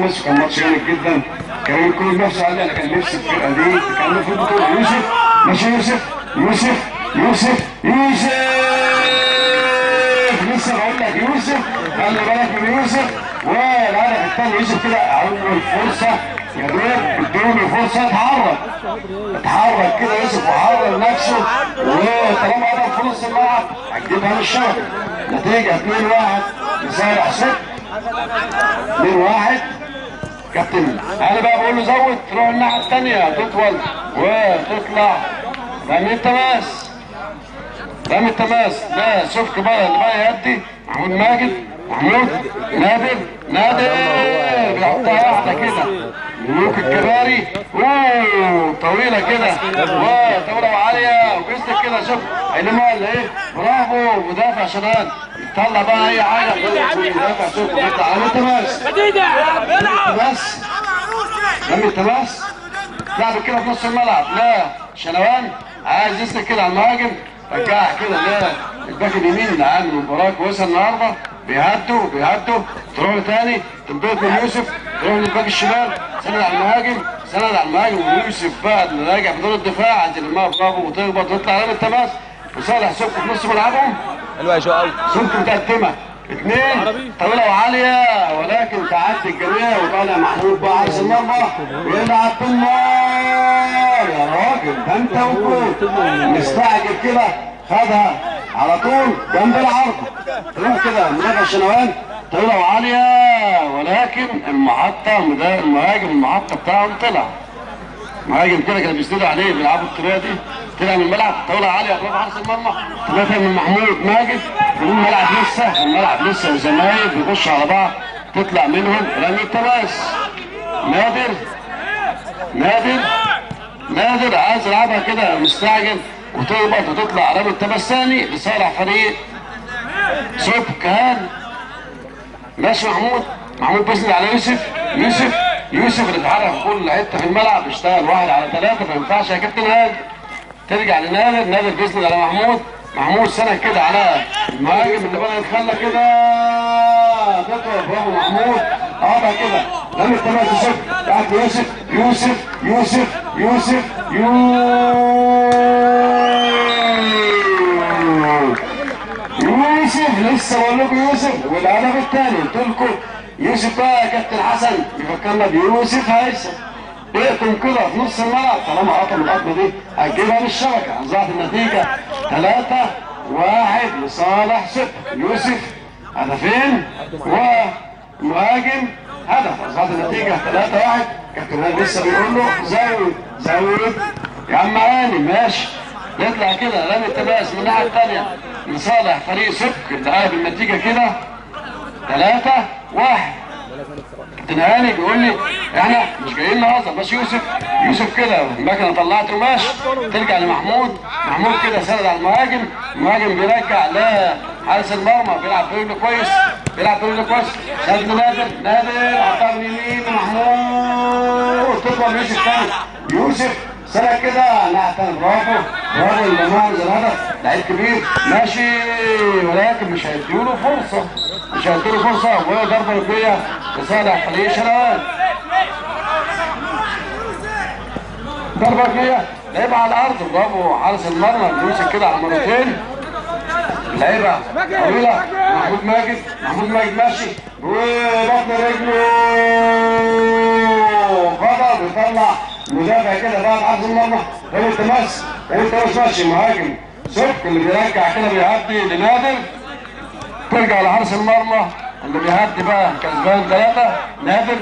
متحمس وكان ماتش جامد جدا. كان نفسه قال لي أنا كان نفسي الفرقة دي تكمل في البطوله يوسف. ماشي يوسف. يوسف. يوسف. يوسف. لسه بقول لك يوسف. خلي بالك من يوسف. والهدف الثاني يوسف كده. أول فرصة. يا دوب اديله فرصه يتحرك اتحرك كده يوسف وحرر نفسه. وطالما في نص الملعب هتجيبها للشبكه نتيجة 2 1 لصالح ست. 2 1 كابتن أنا بقى بقول له زود تروح الناحية الثانية تطول. وتطلع رمي التماس. رمي التماس. ده شوف كبار اللي بقى يأدي. محمود ماجد محمود نادر نادر. بيحطها واحدة كده. ملوك الكباري أوه طويلة كده. وطويله وعالية. وبيسلك كده شوف. هيلمها ولا إيه؟ برافو. مدافع شباب. طلع بقى أي حاجة. مدافع شوف. بيطلع على جديدة العب التماس لعب كده في نص الملعب. لا شنوان؟ عايز يسلك كده على المهاجم. رجعها كده. لا الباك اليمين اللي عامل مباراة كويسة النهارده. بيهدوا بيهدوا. تروح تاني تنضغط من يوسف. تروح للباك الشمال. سند على المهاجم. سند على المهاجم. ويوسف بقى اللي راجع بدور الدفاع. عايز يلمها برافو وتخبط ويطلع رمي التماس وصالح سبكي في نص ملعبهم. حلوة يا جو قوي سمك متقدمة. اثنين طويلة وعالية ولكن تعدي الجميع وطالع محمود بقى عايز المرمى. ويلعب بالنار يا راجل ده انت وجود مستعجل كده خدها على طول جنب العرض. تروح كده مدافع شنوان طويلة وعالية ولكن المحطة مدا- المهاجم المحطة بتاعهم طلع. مهاجم كده كان بيسندوا عليه بيلعبوا الطريقة دي. طلع من الملعب طاولة عالية برافو حارس المرمى ثلاثة من محمود ماجد. الملعب لسه الملعب لسه وزمايل بيخشوا على بعض. تطلع منهم رمي التماس نادر. نادر. نادر عايز يلعبها كده مستعجل. وتهبط وتطلع رمي التماس ثاني لصالح فريق. سوب كهان. ماشي محمود. محمود بيسند على يوسف. يوسف يوسف اللي اتحرك في كل حتة في الملعب اشتغل واحد على ثلاثة ما ينفعش يا كابتن هادي ترجع لنادر نادر بيسند على محمود. محمود سند كده على المهاجم اللي بدأ يتخلى كده. برافو محمود. آه بقى كده. لم التماس يوسف. بعد يوسف يوسف يوسف يوسف يوسف. يوسف لسه بقول لكم يوسف. والهدف الثاني قلت لكم يوسف بقى يا كابتن حسن بيفكرنا بيوسف هيثم اقطم كده في نص الملعب طالما قطم القطمة دي هتجيبها للشبكه هنزعت النتيجة ثلاثة واحد لصالح ست. يوسف هدفين ومهاجم هدف. هنزعت النتيجة ثلاثة واحد. كابتن هاني لسه بيقول له زود زود يا عم هاني ماشي. يطلع كده رامي التماس من الناحيه الثانية لصالح فريق سك اللي قلب النتيجة كده ثلاثة واحد. كابتن بيقول لي إحنا مش جايين نهزر بس يوسف يوسف كده المكنه طلعت قماش ترجع لمحمود. محمود كده سند على المهاجم. المهاجم بيرجع لحارس المرمى بيلعب برجله كويس بيلعب برجله كويس. سند نادر نادر حطها من يمين محمود. تطلع يوسف تاني يوسف سنة كده لا برافو. برافو الجماعة زي الهدف لعيب كبير. ماشي. ولكن مش هيديله فرصة. مش هيديله فرصة وهي ضربة ركنية. لصالح شنوان ضربة ركنية. لعيبة على الأرض. برافو. حارس المرمى. بيمسك كده على مرتين. لعيبة طويلة. محمود ماجد. محمود ماجد ماشي. وبطن رجله. خطر بيطلع مدافع كده. بعد حارس المرمى. رمي التماس رمي التماس ماشي. مهاجم. سك اللي بيرجع كده بيعدي لنادر. ترجع لحارس المرمى اللي بيهدي بقى كسبان ثلاثة. نادر.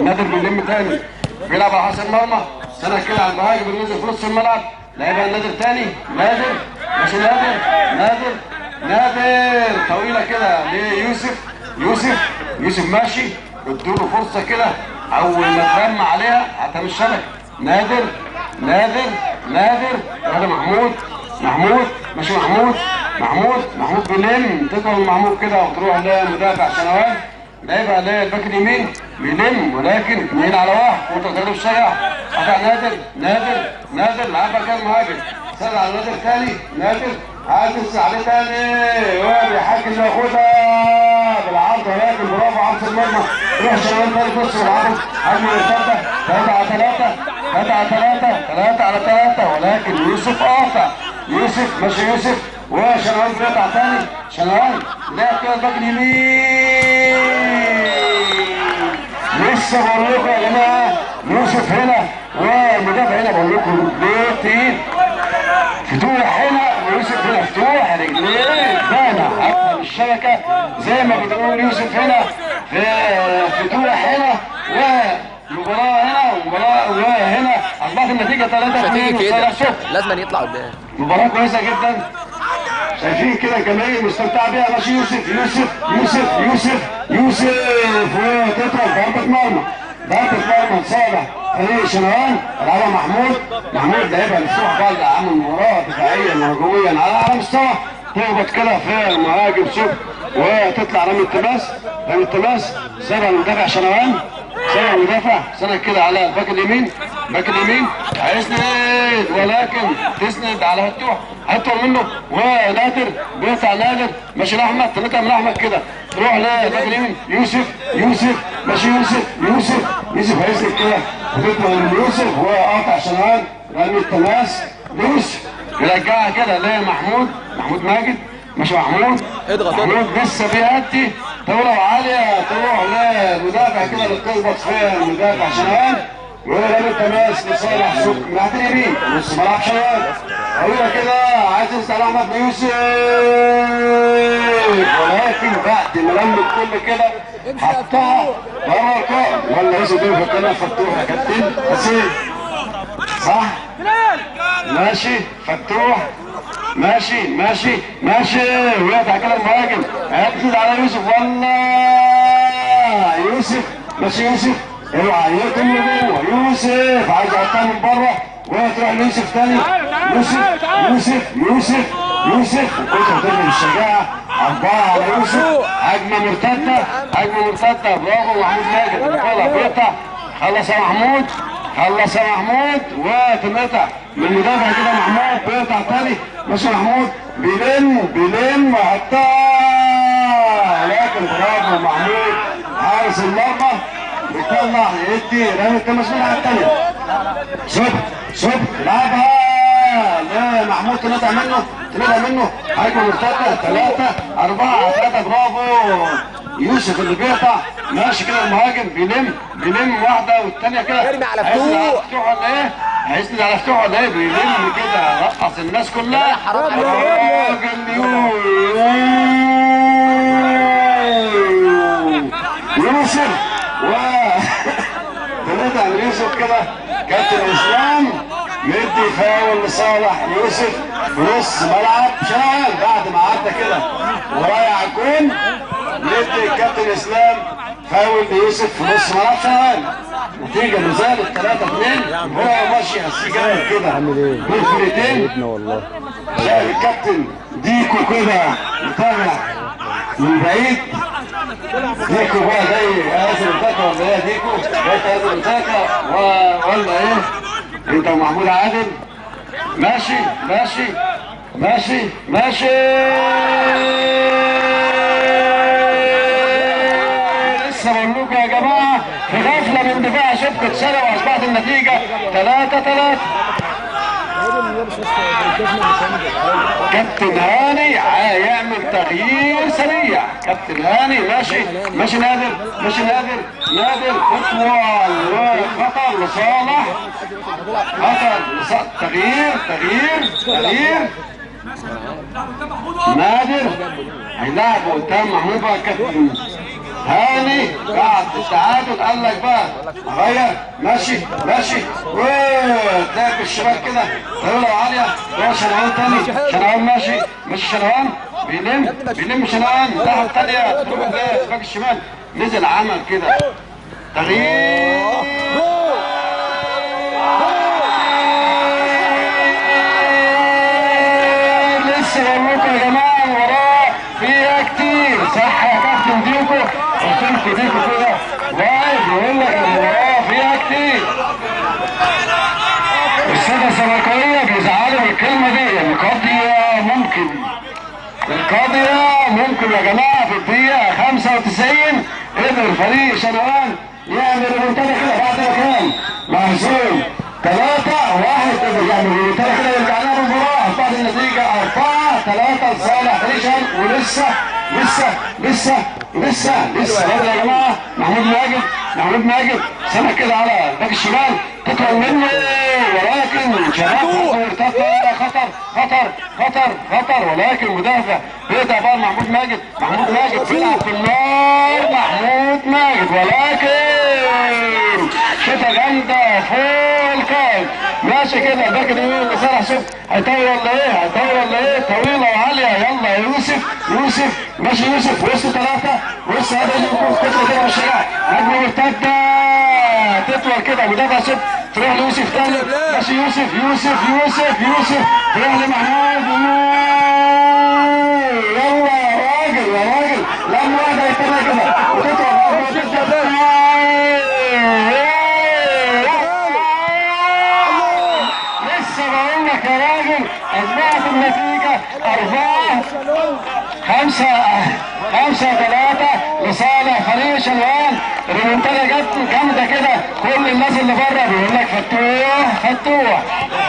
نادر بيلم تاني. بيلعب على حارس المرمى. سنة كده على المهاجم اللي في نص الملعب. لعبها نادر تاني. نادر. ماشي نادر. نادر. نادر. طويلة كده ليوسف. يوسف. يوسف ماشي. ادوله فرصة كده. أول ما اترمى عليها حتى مش شبكة نادر. نادر. نادر. هذا محمود. محمود. ماشي محمود. محمود محمود بيلم تطول محمود كده وتروح لمدافع شنوان لعبها للباك اليمين. بيلم ولكن اثنين على واحد. وانت تغلب الشارع قطع نادر نادر نادر. لعبها كان مهاجم؟ سال على نادر تاني. نادر. عايز عليه تاني. وبيحاكم ياخدها بالعرض ولكن برافو عبد المرمى. روح شمال تاني. بص معاهم هجمه مرتده ثلاثة على ثلاثة ثلاثة على ثلاثة ثلاثة على ثلاثة ولكن يوسف قاطع. يوسف ماشي يوسف. وشنوان بيقطع تاني. شنوان لا كده الباك اليمين لسه بقول لكم يا جماعة يوسف هنا. والمدافع هنا بقول لكم تقيل فتوح هنا ويوسف هنا. فتوح رجليه حتى من الشبكة. زي ما بتقول يوسف هنا. في فتوح هنا. ومباراه هنا ومباراه وهنا أصبحت النتيجة 3 مش 2 هتيجي لصالح كده شكر لازم يطلع قدام. مباراة كويسة جدا. شايفين كده الجماهير مستمتعة بيها. ماشي يوسف يوسف يوسف يوسف يوسف. وتضرب ضربة مرمى ضربة مرمى لصالح فريق شنوان يلعبها محمود محمود لعبها مفتوح بقى عامل مباراة دفاعيا وهجوميا على أعلى مستوى. تخبط كده في المهاجم شوف وتطلع رمي التماس رمي التماس سابها المدافع شنوان سند المدافع سند كده على ال back اليمين back اليمين. هيسند ولكن تسند على فتوح هتطول منه. ونادر بيقطع نادر. ماشي لأحمد ثلاثة من أحمد كده. تروح للباك اليمين. يوسف يوسف. ماشي يوسف يوسف. يوسف هيسند كده. وتطلع من يوسف وقاطع شنوان رمي التماس. يوسف يرجعها كده لمحمود محمود ماجد. ماشي محمود. اضغط، اضغط. محمود لسه بيأدي. دورة عالية تروح لمدافع كده بتخبط فيها المدافع شنوان ورمي التماس لصالح سوق من ناحية اليمين نص ملعب شنوان هو كده عايز يسأل أحمد يوسف ولكن بعد ما لم الكل كده حطها بره الكوره ولا يوسف دول فكرنا فتوح يا كابتن حسين صح؟ ماشي فتوح ماشي ماشي ماشي. ويقطع كده المهاجم هيبتد على يوسف. والله يوسف ماشي يوسف. اوعى يقتل جوه يوسف عايز يحطها من بره. وتروح ليوسف تاني؟ يوسف يوسف يوسف يوسف. وكنت بترمي بالشجاعه اربعه على يوسف. هجمة مرتدة هجمة مرتدة. برافو محمود ماجد طلع بيقطع خلص يا محمود. خلص يا محمود. وتنقطع من المدافع كده محمود بيقطع تاني ماشي محمود بيلم بيلم وحطها لكن برافو محمود. حارس المرمى؟ بيطلع يدي رامي التماس من الناحيه الثانية صبح صبح لعبها. لا محمود تنقطع منه تنقطع منه. هجمه مرتده ثلاثة أربعة ثلاثة برافو. يوسف اللي بيقطع. ماشي كده المهاجم. بيلم بيلم واحدة والثانيه كده. ارمي على فتوح. فتوح ولا إيه؟ هيسند على فتوح إيه؟ بيلم كده. رقص الناس كلها. حرام عليك. راجل يو- يوسف. و عن يوسف كده. كابتن إسلام مدي فاول لصالح يوسف. في نص ملعب. شغال. بعد ما عدى كده. ورايح الجون مدي الكابتن إسلام فاول ليوسف في نص ملعب شغال نتيجة نزال 3 2 هو ماشي هسجل كده. بالفريقين والله. شايف الكابتن ديكو كده متابع من بعيد. ديكو بقى زي هذا البكا ولا إيه ديكو. بقيت هذا البكا ولا إيه؟ انت ومحمود عادل. ماشي ماشي ماشي ماشي. لكم يا جماعة. في غفله من دفاع شبكة سنة وأصبحت النتيجة 3 3 كابتن هاني هيعمل تغيير سريع. كابتن هاني ماشي. ماشي نادر ماشي نادر. نادر خطوة وخطر لصالح. خطر لصالح. تغيير تغيير تغيير. نادر هيلعب قدام محمود بقى كابتن هاني قعد في التعادل قال لك بقى. غير. ماشي. ماشي. وتلاقي كده. عاليه هو شنوان تاني. شنوان ماشي. ماشي شنوان بيلم. بيلم الناحيه الثانية لباك الشمال. نزل عمل كده. تغيير. لسه بقول لكم يا جماعة المباراه فيها كتير صح يا كابتن ديكو لكم ديكو كده واقف يقول لك المباراه فيها كتير السادة الزملكاويه بيزعلوا من الكلمة دي النقاط دي ممكن القاضية ممكن يا جماعة في الدقيقة 95 قدر فريق شنوان يعمل ريمونتادا كده بعد كان مهزوم ثلاثة واحد قدر يعمل ريمونتادا كده يرجع لنا بالمباراة بعد النتيجة أربعة ثلاثة لصالح شنوان ولسه لسه لسه لسه لسه. يا جماعة محمود ماجد محمود ماجد سنة كده على الباك الشمال. تطول منه ولكن شباب ارتفع خطر خطر خطر خطر ولكن مدافع بيقطع بقى محمود ماجد. محمود ماجد بيلعب في النار. محمود ماجد. ولكن شوطه جامده فوق القائم ماشي كده الباك اليمين لصالح شوف هيطول ولا إيه؟ هيطول ولا إيه؟ طويلة وعالية. يلا يوسف يوسف. ماشي يوسف وسط ثلاثة. وسط هذا يكون كتلة كده بالشجاع هجمة مرتدة. تطول كده مدافع شوف تروح ليوسف تاني. ماشي يوسف يوسف يوسف يوسف. تروح لمحمود. يلا يا راجل يا راجل. لما واحد هيتابع كده وتطلع وتطلع لسه بقول لك يا راجل اصبحت النتيجه اربعه خمسة خمسة ثلاثة لصالح فريق شلوان الريمونتادا جت جامدة كده. كل الناس اللي بره بيقول لك فتوح فتوح.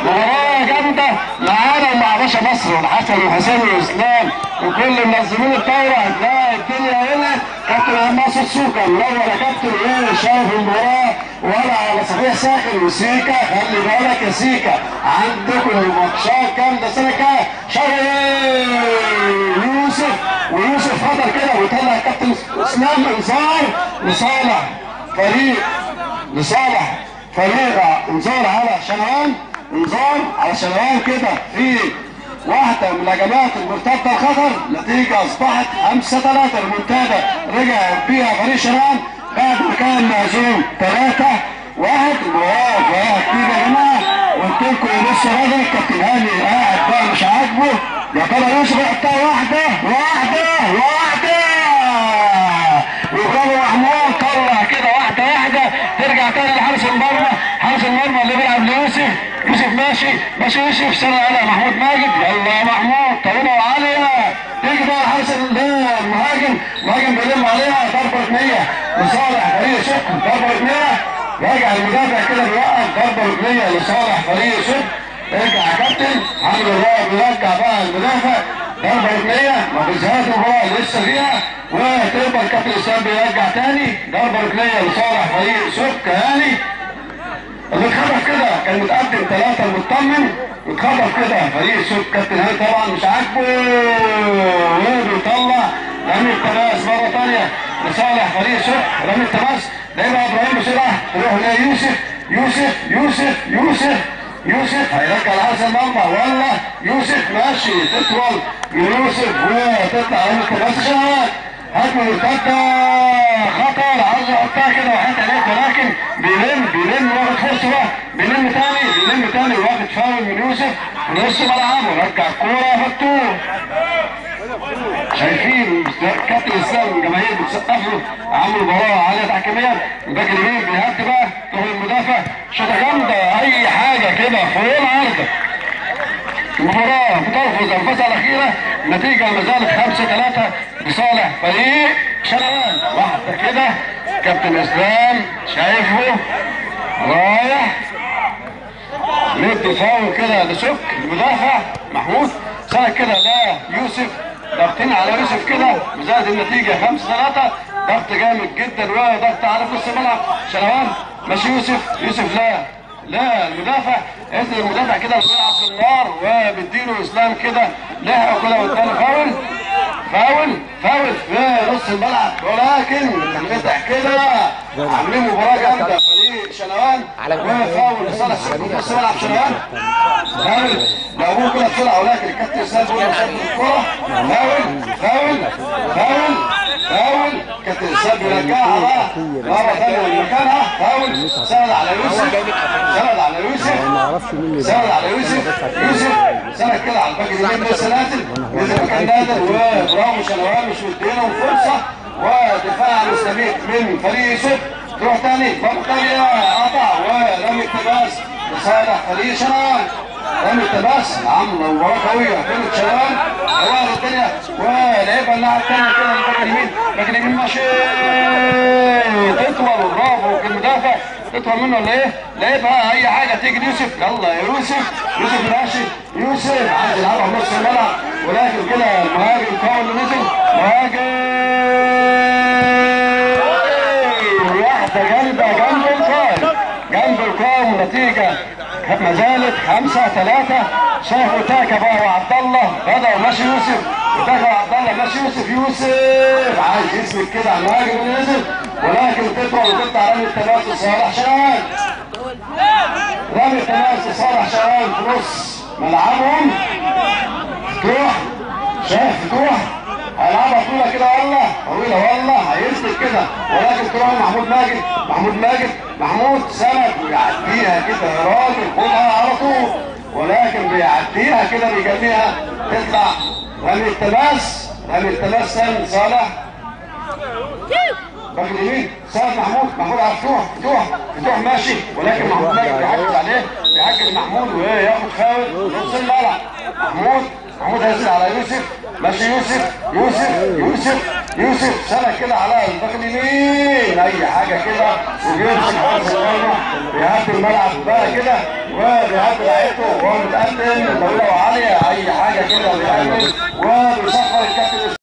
مباراة جامدة. معانا ومع باشا مصر والحسن وحسين وإسلام وكل منظمين الدوره هتلاقي الدنيا هنا. كابتن عماس السوكا منور يا كابتن. إيه شايف المباراة؟ ولا على صحيح ساخن وسيكا. خلي بالك يا سيكا عندكم الماتشات جامدة. سنه كام شايف. يوسف ويوسف خطر كده ويطلع كابتن اسلام انذار لصالح فريق. لصالح فريق انذار على شنوان انذار على شنوان كده. في واحدة من الهجمات المرتدة الخطر نتيجة أصبحت 5 3 المنتدى رجع بيها فريق شنوان بعد ما كان مهزوم 3 واحد. واحد واحد كده يا جماعة. قلت لكم لسه راجل كابتن هاني قاعد بقى مش عاجبه. يا ترى يوسف يحطها واحدة واحدة. واحدة وكان محمود طلع كده واحدة واحدة. ترجع تاني لحارس المرمى. حارس المرمى اللي بيلعب ليوسف. يوسف ماشي ماشي يوسف. سنة على محمود ماجد. يلا يا محمود طويلة وعالية. تيجي حارس المهاجم. المهاجم بيلم عليها ضربة ركنية لصالح فريق شق ضربة ركنية راجع المدافع كده بيوقف ضربة ركنية لصالح فريق شق ارجع يا كابتن عامل الرائع بيرجع بقى المدافع ضربة ركنية ما بيزهقش المباراة لسه فيها وتقبل كابتن اسلام بيرجع تاني ضربة ركنية لصالح فريق سك هاني اللي اتخطف كده كان متقدم ثلاثة مطمن اتخطف كده فريق سك كابتن هاني طبعا مش عاجبه وبيطلع رمي التماس مرة تانية لصالح فريق سك رمي التماس يبقى إبراهيم بسرعة يروح ليوسف يوسف يوسف يوسف يوسف هيرجع لحارس المرمى ولا يوسف ماشي. تطول يوسف وتطلع رمي التماس شهوات هجمة مرتدة خطر. عاوز يحطها كده. وحيت عليك. ولكن بيلم بيلم واخد فرصة بقى بيلم تاني. بيلم تاني. واخد فاول من يوسف. نص ملعبه رجع الكورة. فتوح شايفين؟ كابتن اسلام الجماهير بتسقف له عملوا مباراة عاليه تحكيميا الباك اليمين بيهدي بقى. تروح المدافع. جامده أي حاجة كده فوق العارضه المباراة بترفض الفزعة الأخيرة. النتيجة ما زالت 5 3 لصالح فريق شنوان واحدة كده. كابتن إسلام شايفه. رايح. ندي فاول كده لسك المدافع محمود. سنة كده لا يوسف. ضغطين على يوسف كده. وزادت النتيجة 5 3 ضغط جامد جدا. وضغط على نص الملعب. شنوان ماشي يوسف يوسف لا لا المدافع اذن المدافع كده بيلعب في النار وبيديله إسلام كده. لحقه كده والتاني فاول فاول فاول. في نص الملعب. ولكن الفتح كده عاملين مباراة جامدة. فريق شنوان. وفاول لصالح في نص ملعب شنوان. فاول. لو كده طلع. ولكن الكابتن الكورة. فاول فاول فاول. فاول كابتن اسلام بيرجعها بقى مره ثانية لمكانها فاول. سند على يوسف. سند على يوسف. سند على يوسف. يوسف. سند كده على ال back اليمين بس نازل نزل مكان نادر وبرافو شنوان مش مدينهم فرصة. ودفاع مستميت من فريق يوسف. تروح تاني. مرة تانية قطع ورمي التماس لصالح فريق شنوان رمي التماس. عامله مباراه قويه فين الشباب اوائل الدنيا. ولعبها اللاعب الثاني back اليمين ماشي تطول برافو المدافع تطول منه ولا إيه؟ لعبها أي حاجة تيجي ليوسف يلا يا يوسف. يوسف ماشي. يوسف عايز يلعبها في نص الملعب ولكن كده المهاجم القوي اللي نزل. مهاجم. واحدة جامدة جنب القائم جنب القائم ونتيجه ما زالت خمسة ثلاثة. شايف وتاكا بقى وعبد الله. بدأ ماشي يوسف. الله ماشي يوسف يوسف. عايز يسند كده على المهاجم اللي نزل ولكن تطول وتطلع رامي التماس لصالح شوال رامي التماس لصالح شوال في نص ملعبهم. تروح. شايف تروح. هيلعبها طويله كده والله. طويلة والله. هيسند كده. ولكن تروح محمود ماجد. محمود ماجد. محمود سند. ويعديها كده يا راجل خدها على طول. ولكن بيعديها كده بيجميها. تطلع رمي التماس التماس سند صالح. back اليمين سند محمود محمود على فتوح فتوح فتوح ماشي ولكن محمود بيعجز عليه بيعجز محمود وإيه ياخد فاول نص الملعب محمود محمود هينزل على يوسف ماشي يوسف يوسف يوسف يوسف سند كده على ال back اليمين أي حاجة كده وبيمسك حارس المرمى بيهدي الملعب بقى كده وبيهدي لعيبته وهو متقدم طويله وعاليه أي حاجة كده بيعمل وبيصفر الكابتن